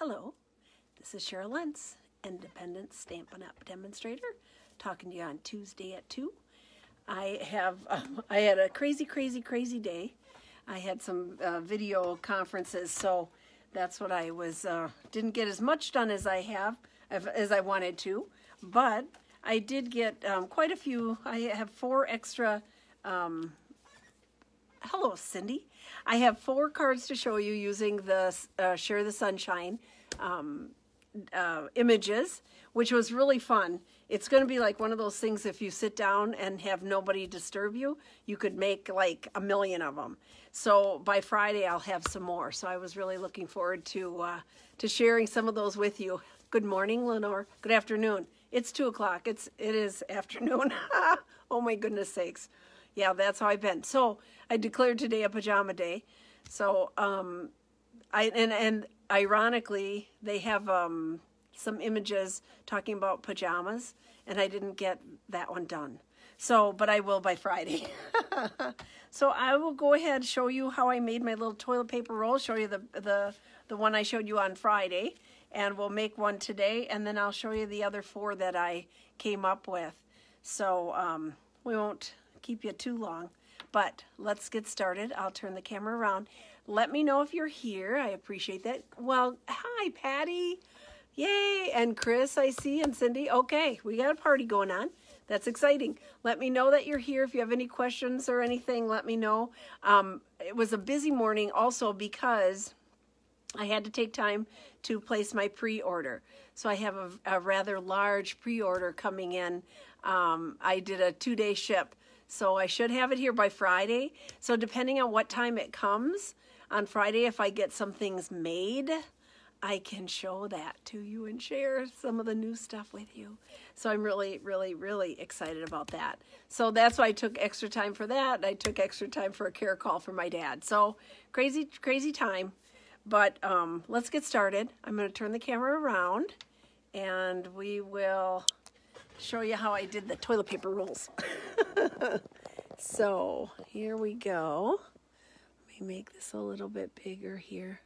Hello, this is Cheryl Lentz, Independent Stampin' Up! demonstrator, talking to you on Tuesday at 2. I have, um, I had a crazy, crazy, crazy day. I had some uh, video conferences, so that's what I was, uh, didn't get as much done as I have, as I wanted to, but I did get um, quite a few, I have four extra, um, hello Cindy, I have four cards to show you using the uh, Share the Sunshine um, uh, images, which was really fun. It's going to be like one of those things if you sit down and have nobody disturb you, you could make like a million of them. So by Friday, I'll have some more. So I was really looking forward to, uh, to sharing some of those with you. Good morning, Lenore. Good afternoon. It's 2 o'clock. It's, it is afternoon. oh my goodness sakes yeah, that's how I've been. So I declared today a pajama day. So um, I and and ironically, they have um, some images talking about pajamas, and I didn't get that one done. So, but I will by Friday. so I will go ahead and show you how I made my little toilet paper roll. Show you the the the one I showed you on Friday, and we'll make one today, and then I'll show you the other four that I came up with. So um, we won't keep you too long. But let's get started. I'll turn the camera around. Let me know if you're here. I appreciate that. Well, hi, Patty. Yay. And Chris, I see, and Cindy. Okay, we got a party going on. That's exciting. Let me know that you're here. If you have any questions or anything, let me know. Um, it was a busy morning also because I had to take time to place my pre-order. So I have a, a rather large pre-order coming in. Um, I did a two-day ship. So I should have it here by Friday. So depending on what time it comes, on Friday if I get some things made, I can show that to you and share some of the new stuff with you. So I'm really, really, really excited about that. So that's why I took extra time for that. I took extra time for a care call for my dad. So crazy, crazy time. But um, let's get started. I'm going to turn the camera around and we will show you how I did the toilet paper rolls. so here we go. Let me make this a little bit bigger here.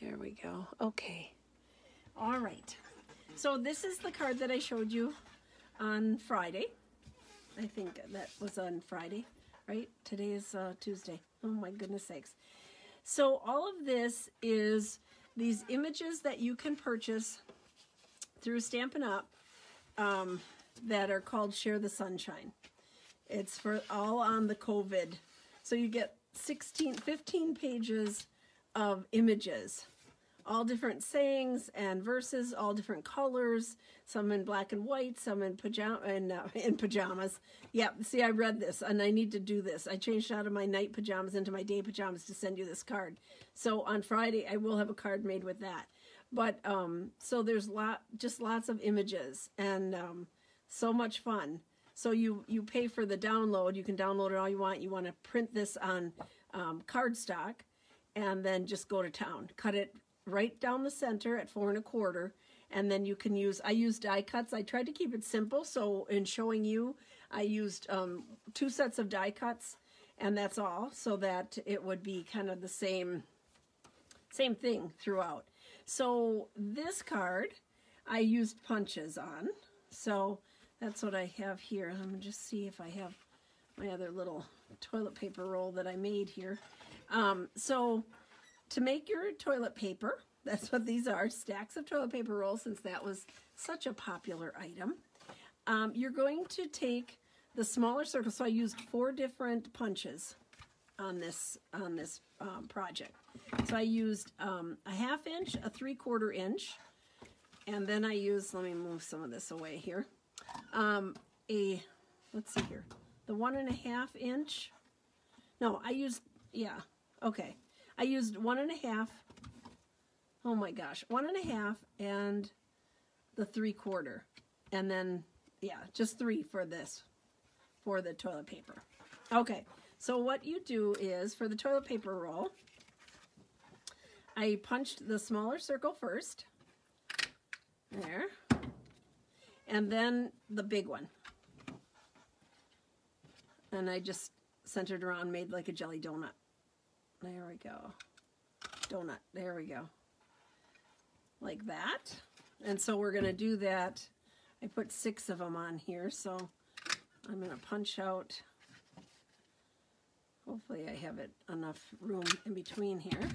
There we go. Okay. All right. So this is the card that I showed you on Friday. I think that was on Friday, right? Today is uh, Tuesday. Oh my goodness sakes. So all of this is these images that you can purchase through Stampin' Up um, that are called Share the Sunshine. It's for all on the COVID. So you get 16, 15 pages of images, all different sayings and verses, all different colors, some in black and white, some in pajama in, uh, in pajamas. Yeah, see, I read this and I need to do this. I changed out of my night pajamas into my day pajamas to send you this card. So on Friday, I will have a card made with that. But um, so there's lot, just lots of images and um, so much fun. So you, you pay for the download. You can download it all you want. You want to print this on um, cardstock and then just go to town. Cut it right down the center at four and a quarter. And then you can use, I use die cuts. I tried to keep it simple. So in showing you, I used um, two sets of die cuts and that's all so that it would be kind of the same, same thing throughout. So this card I used punches on. So that's what I have here. Let me just see if I have my other little toilet paper roll that I made here. Um, so to make your toilet paper, that's what these are, stacks of toilet paper rolls, since that was such a popular item. Um, you're going to take the smaller circle. So I used four different punches on this on this um, project. So I used um, a half inch, a three quarter inch, and then I used, let me move some of this away here, um, a, let's see here, the one and a half inch, no, I used, yeah, okay. I used one and a half, oh my gosh, one and a half and the three quarter. And then, yeah, just three for this, for the toilet paper. Okay, so what you do is, for the toilet paper roll, I punched the smaller circle first, there, and then the big one. And I just centered around, made like a jelly donut. There we go. Donut, there we go. like that. And so we're going to do that. I put six of them on here, so I'm going to punch out. Hopefully I have it enough room in between here.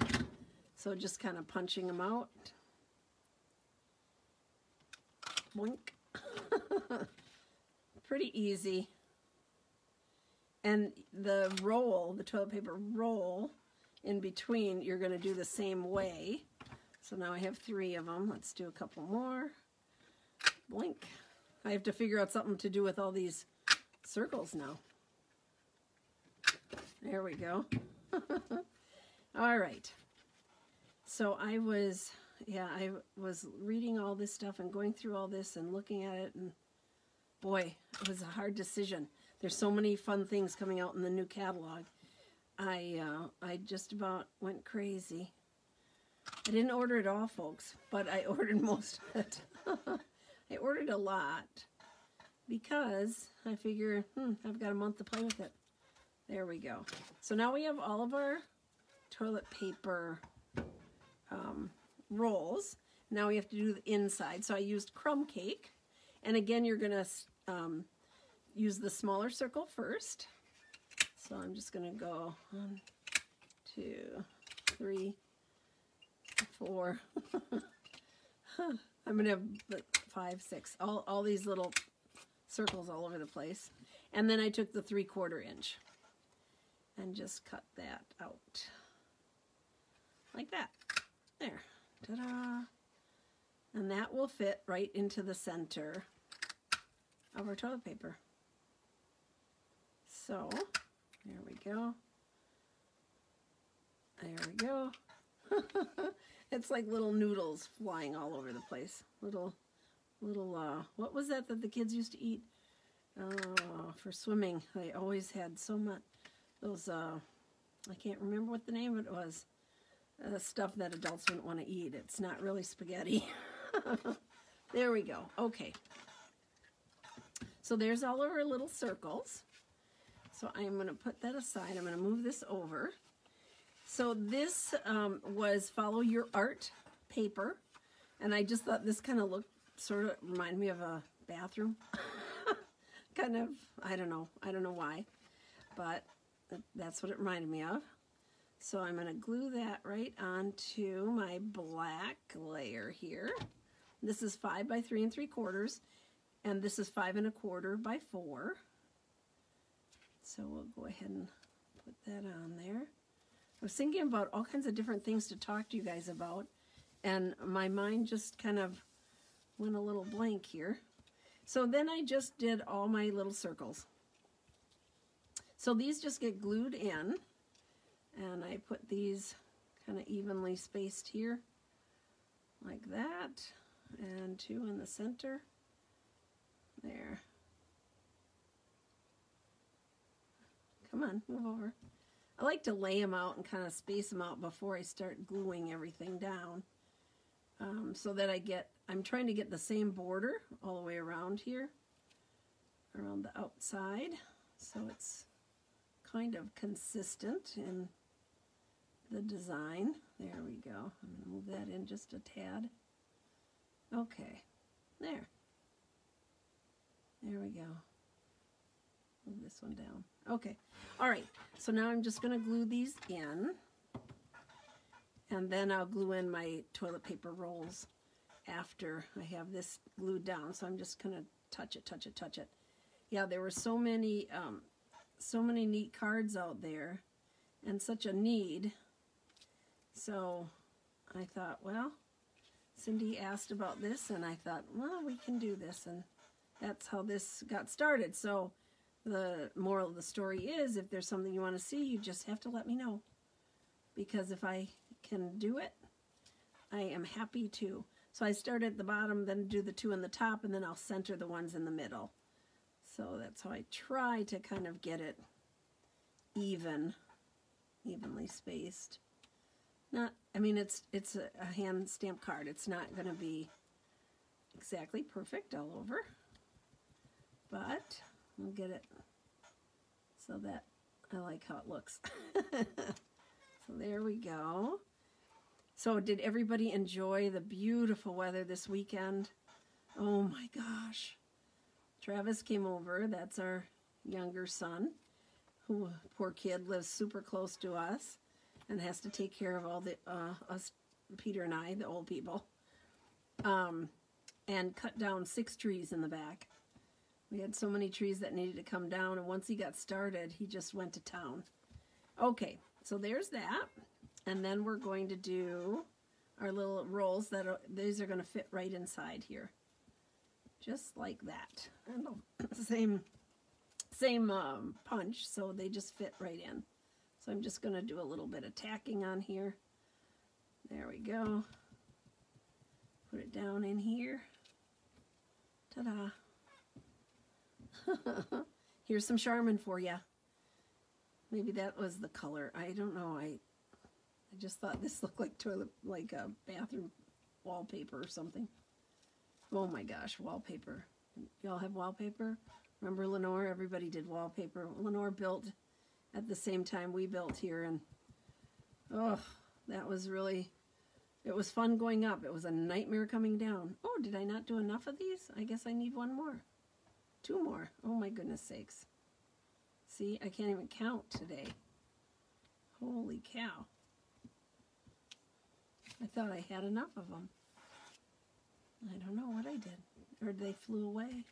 So just kind of punching them out. Boink. Pretty easy. And the roll, the toilet paper roll in between, you're going to do the same way. So now I have three of them. Let's do a couple more. Blink. I have to figure out something to do with all these circles now. There we go. all right. So I was, yeah, I was reading all this stuff and going through all this and looking at it and boy, it was a hard decision. There's so many fun things coming out in the new catalog. I uh, I just about went crazy. I didn't order it all, folks, but I ordered most of it. I ordered a lot because I figure, hmm, I've got a month to play with it. There we go. So now we have all of our toilet paper rolls. Now we have to do the inside. So I used crumb cake. And again, you're going to um, use the smaller circle first. So I'm just going to go one, two, three, four. I'm going to have five, six, all, all these little circles all over the place. And then I took the three quarter inch and just cut that out like that. There. Ta-da! And that will fit right into the center of our toilet paper. So, there we go. There we go. it's like little noodles flying all over the place. Little, little, uh, what was that that the kids used to eat? Uh, for swimming. They always had so much, those, uh, I can't remember what the name of it was. Uh, stuff that adults wouldn't want to eat. It's not really spaghetti. there we go. Okay. So there's all of our little circles. So I'm going to put that aside. I'm going to move this over. So this um, was Follow Your Art paper. And I just thought this kind of looked, sort of remind me of a bathroom. kind of, I don't know. I don't know why. But that's what it reminded me of. So I'm going to glue that right onto my black layer here. This is 5 by 3 and 3 quarters, and this is 5 and a quarter by 4. So we'll go ahead and put that on there. I was thinking about all kinds of different things to talk to you guys about, and my mind just kind of went a little blank here. So then I just did all my little circles. So these just get glued in. And I put these kind of evenly spaced here, like that, and two in the center. There. Come on, move over. I like to lay them out and kind of space them out before I start gluing everything down. Um, so that I get, I'm trying to get the same border all the way around here, around the outside. So it's kind of consistent in the design. There we go. I'm going to move that in just a tad. Okay, there. There we go. Move this one down. Okay, all right. So now I'm just going to glue these in. And then I'll glue in my toilet paper rolls after I have this glued down. So I'm just going to touch it, touch it, touch it. Yeah, there were so many, um, so many neat cards out there and such a need so I thought, well, Cindy asked about this, and I thought, well, we can do this, and that's how this got started. So the moral of the story is, if there's something you want to see, you just have to let me know. Because if I can do it, I am happy to. So I start at the bottom, then do the two in the top, and then I'll center the ones in the middle. So that's how I try to kind of get it even, evenly spaced. Not, I mean, it's it's a, a hand stamp card. It's not going to be exactly perfect all over, but we'll get it so that I like how it looks. so there we go. So, did everybody enjoy the beautiful weather this weekend? Oh my gosh. Travis came over. That's our younger son, who, poor kid, lives super close to us and has to take care of all the, uh, us, Peter and I, the old people, um, and cut down six trees in the back. We had so many trees that needed to come down, and once he got started, he just went to town. Okay, so there's that. And then we're going to do our little rolls that are, these are going to fit right inside here. Just like that. And same, same um, punch, so they just fit right in. So I'm just going to do a little bit of tacking on here. There we go. Put it down in here. Ta-da. Here's some Charmin for you. Maybe that was the color. I don't know. I I just thought this looked like toilet like a bathroom wallpaper or something. Oh my gosh, wallpaper. Y'all have wallpaper? Remember Lenore? Everybody did wallpaper. Lenore built at the same time we built here and oh, that was really it was fun going up. It was a nightmare coming down. Oh, did I not do enough of these? I guess I need one more. Two more. Oh my goodness sakes. See, I can't even count today. Holy cow. I thought I had enough of them. I don't know what I did. Or they flew away.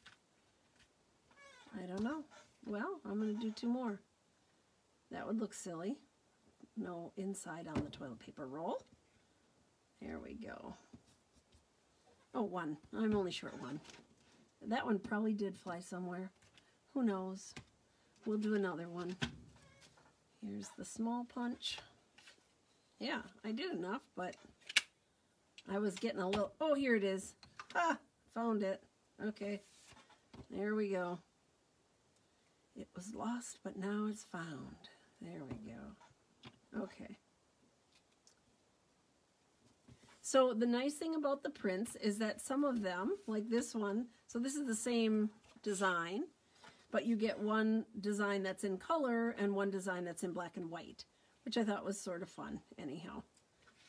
I don't know. Well, I'm going to do two more. That would look silly. No inside on the toilet paper roll. There we go. Oh, one. I'm only short one. That one probably did fly somewhere. Who knows? We'll do another one. Here's the small punch. Yeah, I did enough, but I was getting a little... Oh, here it is. Ah, found it. Okay, there we go. It was lost, but now it's found. There we go. Okay. So the nice thing about the prints is that some of them, like this one, so this is the same design, but you get one design that's in color and one design that's in black and white, which I thought was sort of fun anyhow,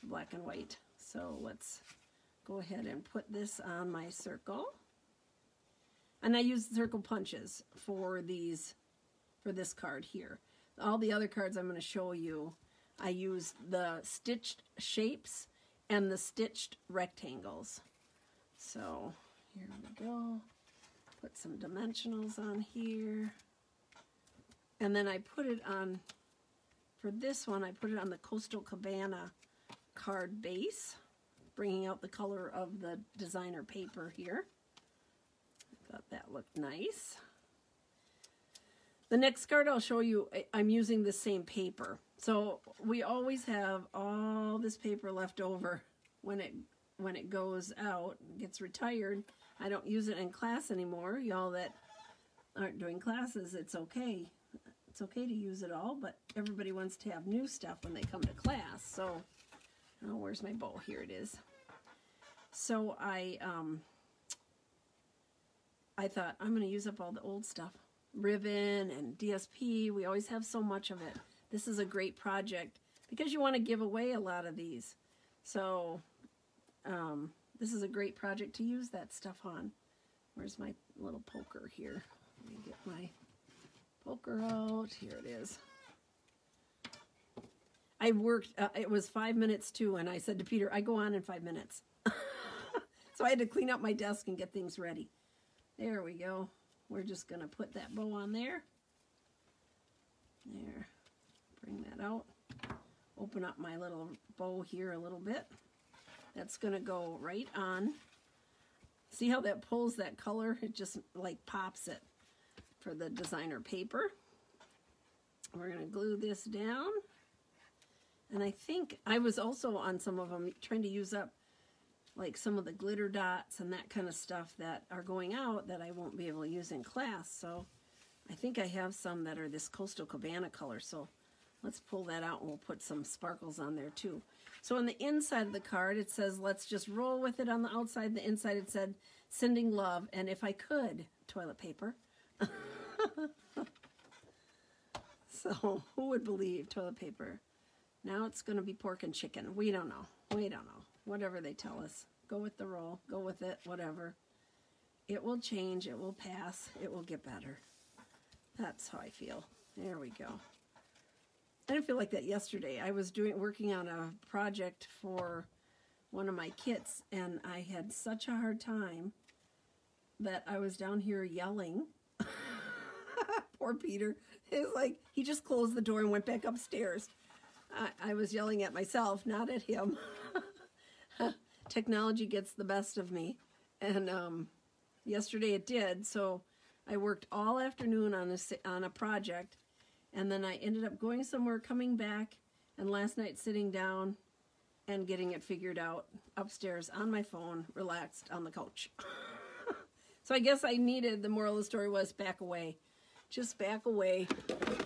black and white. So let's go ahead and put this on my circle. And I use circle punches for these, for this card here. All the other cards I'm going to show you, I use the stitched shapes and the stitched rectangles. So here we go. Put some dimensionals on here. And then I put it on, for this one, I put it on the Coastal Cabana card base, bringing out the color of the designer paper here. I thought that looked nice. The next card I'll show you, I'm using the same paper. So we always have all this paper left over when it when it goes out, gets retired. I don't use it in class anymore. Y'all that aren't doing classes, it's okay. It's okay to use it all, but everybody wants to have new stuff when they come to class. So, oh, where's my bow? Here it is. So I, um, I thought I'm going to use up all the old stuff. Ribbon and DSP, we always have so much of it. This is a great project because you want to give away a lot of these. So um, this is a great project to use that stuff on. Where's my little poker here? Let me get my poker out. Here it is. I worked, uh, it was five minutes too, and I said to Peter, I go on in five minutes. so I had to clean up my desk and get things ready. There we go. We're just going to put that bow on there. There. Bring that out. Open up my little bow here a little bit. That's going to go right on. See how that pulls that color? It just like pops it for the designer paper. We're going to glue this down. And I think I was also on some of them trying to use up like some of the glitter dots and that kind of stuff that are going out that I won't be able to use in class. So I think I have some that are this Coastal Cabana color. So let's pull that out and we'll put some sparkles on there too. So on the inside of the card, it says, let's just roll with it. On the outside, the inside, it said, sending love. And if I could, toilet paper. so who would believe toilet paper? Now it's going to be pork and chicken. We don't know. we don't know. Whatever they tell us. Go with the roll. Go with it. Whatever. It will change. It will pass. It will get better. That's how I feel. There we go. I didn't feel like that yesterday. I was doing working on a project for one of my kits and I had such a hard time that I was down here yelling. Poor Peter. It's like he just closed the door and went back upstairs. I, I was yelling at myself, not at him. Technology gets the best of me. And um, yesterday it did. So I worked all afternoon on a, on a project. And then I ended up going somewhere, coming back, and last night sitting down and getting it figured out upstairs on my phone, relaxed on the couch. so I guess I needed, the moral of the story was back away. Just back away.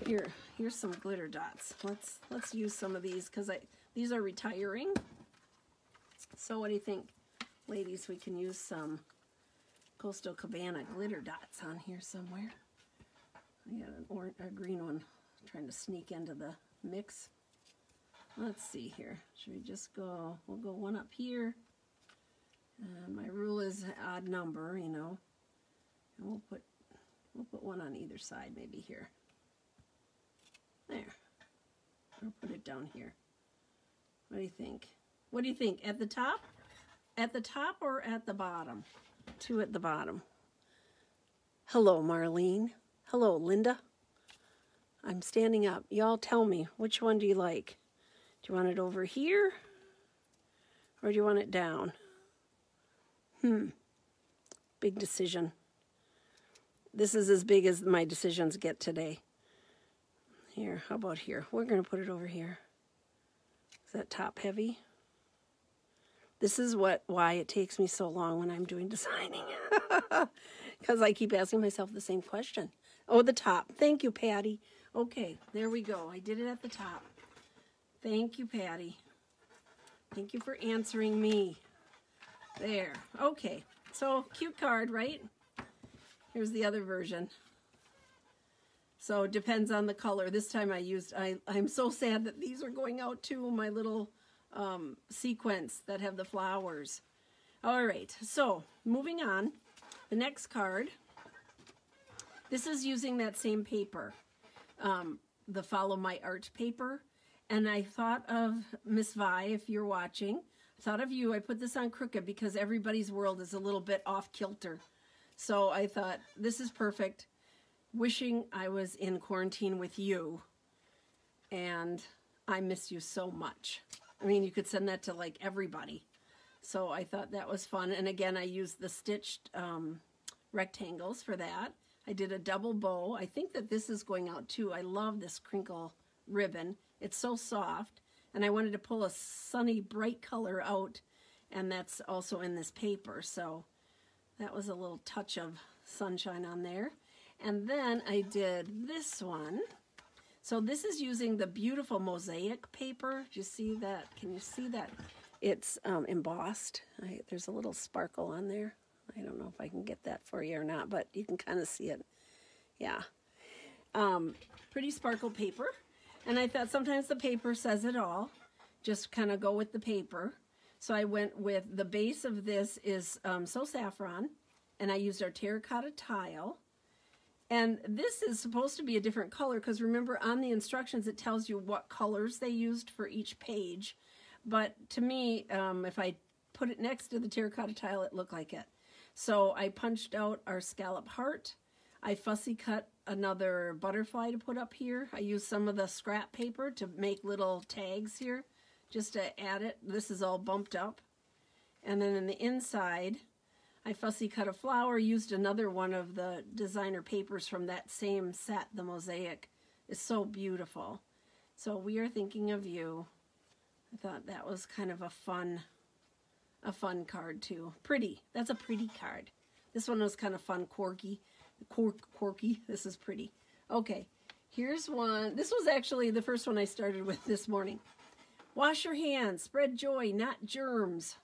Here, here's some glitter dots. Let's let's use some of these because I these are retiring. So what do you think, ladies? We can use some Coastal Cabana glitter dots on here somewhere. I got an orange, a green one trying to sneak into the mix. Let's see here. Should we just go, we'll go one up here. And my rule is odd number, you know. And we'll put, we'll put one on either side, maybe here. There. I'll put it down here. What do you think? What do you think? At the top? At the top or at the bottom? Two at the bottom. Hello, Marlene. Hello, Linda. I'm standing up. Y'all tell me, which one do you like? Do you want it over here? Or do you want it down? Hmm. Big decision. This is as big as my decisions get today. Here, how about here? We're going to put it over here. Is that top heavy? This is what why it takes me so long when I'm doing designing. Because I keep asking myself the same question. Oh, the top. Thank you, Patty. Okay, there we go. I did it at the top. Thank you, Patty. Thank you for answering me. There. Okay. So, cute card, right? Here's the other version. So, it depends on the color. This time I used, I, I'm so sad that these are going out too, my little um, sequence that have the flowers. All right. So, moving on. The next card. This is using that same paper, um, the Follow My Art paper. And I thought of Miss Vi, if you're watching. I thought of you. I put this on crooked because everybody's world is a little bit off kilter. So I thought, this is perfect. Wishing I was in quarantine with you. And I miss you so much. I mean, you could send that to like everybody. So I thought that was fun. And again, I used the stitched um, rectangles for that. I did a double bow. I think that this is going out too. I love this crinkle ribbon. It's so soft. And I wanted to pull a sunny, bright color out. And that's also in this paper. So that was a little touch of sunshine on there. And then I did this one. So this is using the beautiful mosaic paper. Do you see that? Can you see that? It's um, embossed. I, there's a little sparkle on there. I don't know if I can get that for you or not, but you can kind of see it. Yeah. Um, pretty sparkle paper. And I thought sometimes the paper says it all. Just kind of go with the paper. So I went with the base of this is um, So Saffron, and I used our terracotta tile. And this is supposed to be a different color because remember on the instructions it tells you what colors they used for each page. But to me, um, if I put it next to the terracotta tile, it looked like it. So I punched out our scallop heart. I fussy cut another butterfly to put up here. I used some of the scrap paper to make little tags here just to add it. This is all bumped up. And then in the inside, I fussy cut a flower, used another one of the designer papers from that same set, the mosaic. is so beautiful. So we are thinking of you. I thought that was kind of a fun, a fun card too. Pretty. That's a pretty card. This one was kind of fun, quirky quirky. This is pretty. Okay, here's one. This was actually the first one I started with this morning. Wash your hands, spread joy, not germs.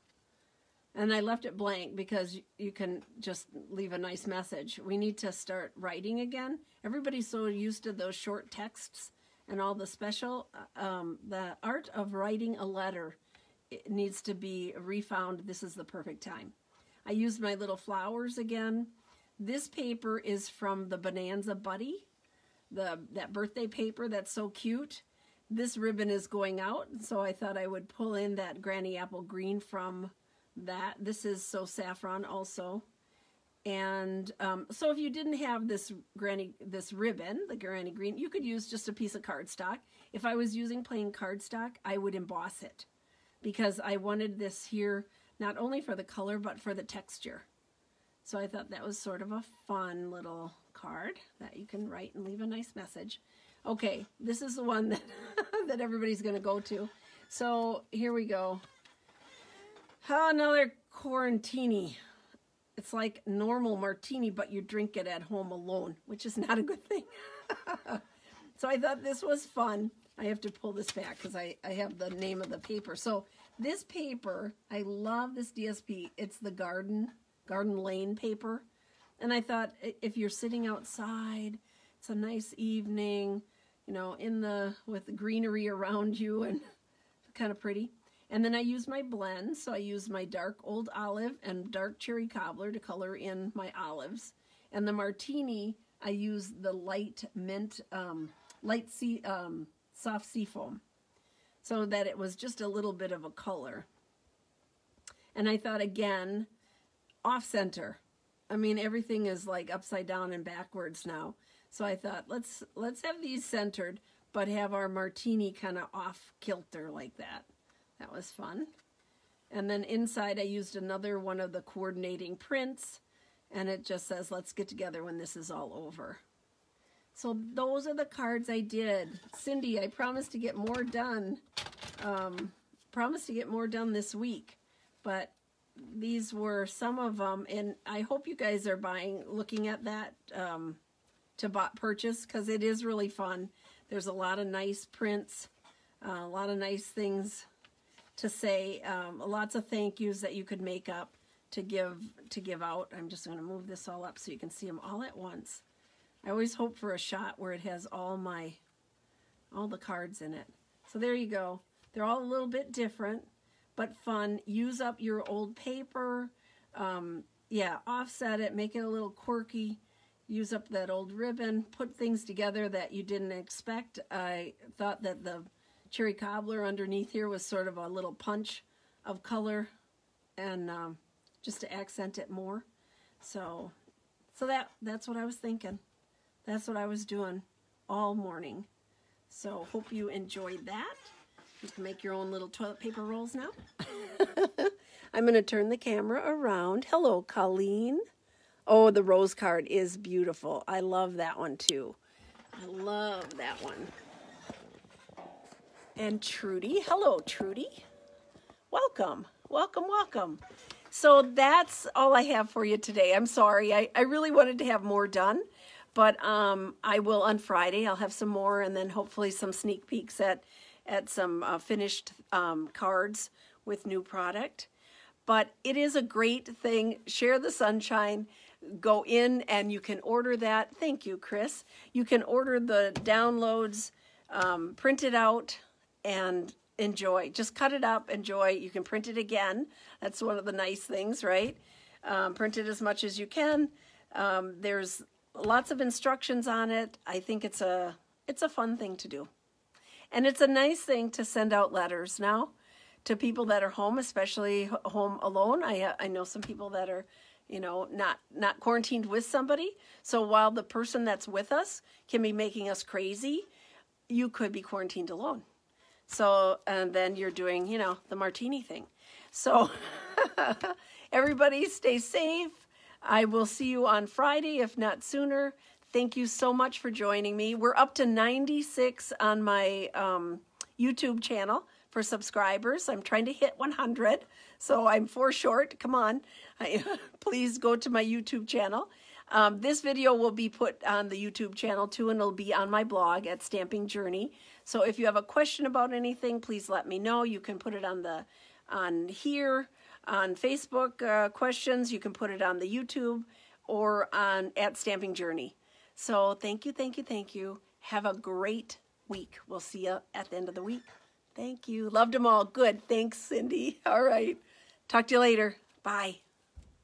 And I left it blank because you can just leave a nice message. We need to start writing again. Everybody's so used to those short texts and all the special, uh, um, the art of writing a letter it needs to be refound, this is the perfect time. I used my little flowers again. This paper is from the Bonanza Buddy, the that birthday paper that's so cute. This ribbon is going out, so I thought I would pull in that Granny Apple Green from that. This is So Saffron also. And um, so if you didn't have this granny, this ribbon, the granny green, you could use just a piece of cardstock. If I was using plain cardstock, I would emboss it because I wanted this here not only for the color, but for the texture. So I thought that was sort of a fun little card that you can write and leave a nice message. Okay, this is the one that, that everybody's going to go to. So here we go. Another quarantini. It's like normal martini, but you drink it at home alone, which is not a good thing. so I thought this was fun. I have to pull this back because I, I have the name of the paper. So this paper, I love this DSP. It's the garden, garden lane paper. And I thought if you're sitting outside, it's a nice evening, you know, in the, with the greenery around you and kind of pretty. And then I use my blend. So I use my dark old olive and dark cherry cobbler to color in my olives. And the martini, I use the light mint, um, light sea, um, soft seafoam so that it was just a little bit of a color. And I thought again, off center. I mean, everything is like upside down and backwards now. So I thought, let's let's have these centered, but have our martini kind of off kilter like that. That was fun. And then inside I used another one of the coordinating prints and it just says, let's get together when this is all over. So those are the cards I did. Cindy, I promised to get more done. Um, promised to get more done this week. But these were some of them. And I hope you guys are buying, looking at that um, to bot purchase because it is really fun. There's a lot of nice prints, uh, a lot of nice things to say, um, lots of thank yous that you could make up to give to give out. I'm just going to move this all up so you can see them all at once. I always hope for a shot where it has all my all the cards in it. So there you go. They're all a little bit different, but fun. Use up your old paper. Um, yeah, offset it, make it a little quirky. Use up that old ribbon. Put things together that you didn't expect. I thought that the cherry cobbler underneath here was sort of a little punch of color and um, just to accent it more. So, so that that's what I was thinking. That's what I was doing all morning. So hope you enjoyed that. You can make your own little toilet paper rolls now. I'm going to turn the camera around. Hello, Colleen. Oh, the rose card is beautiful. I love that one too. I love that one and Trudy. Hello, Trudy. Welcome, welcome, welcome. So that's all I have for you today. I'm sorry. I, I really wanted to have more done, but um, I will on Friday. I'll have some more and then hopefully some sneak peeks at, at some uh, finished um, cards with new product. But it is a great thing. Share the sunshine. Go in and you can order that. Thank you, Chris. You can order the downloads, um, print it out, and enjoy. Just cut it up, enjoy. You can print it again. That's one of the nice things, right? Um, print it as much as you can. Um, there's lots of instructions on it. I think it's a it's a fun thing to do. And it's a nice thing to send out letters now to people that are home, especially home alone. I I know some people that are, you know, not not quarantined with somebody. So while the person that's with us can be making us crazy, you could be quarantined alone. So, and then you're doing, you know, the martini thing. So, everybody stay safe. I will see you on Friday, if not sooner. Thank you so much for joining me. We're up to 96 on my um, YouTube channel for subscribers. I'm trying to hit 100, so I'm four short. Come on. I, please go to my YouTube channel. Um, this video will be put on the YouTube channel too, and it'll be on my blog at Stamping Journey. So if you have a question about anything, please let me know. You can put it on the on here on Facebook uh, questions. You can put it on the YouTube or on at Stamping Journey. So thank you, thank you, thank you. Have a great week. We'll see you at the end of the week. Thank you. Loved them all. Good. Thanks, Cindy. All right. Talk to you later. Bye.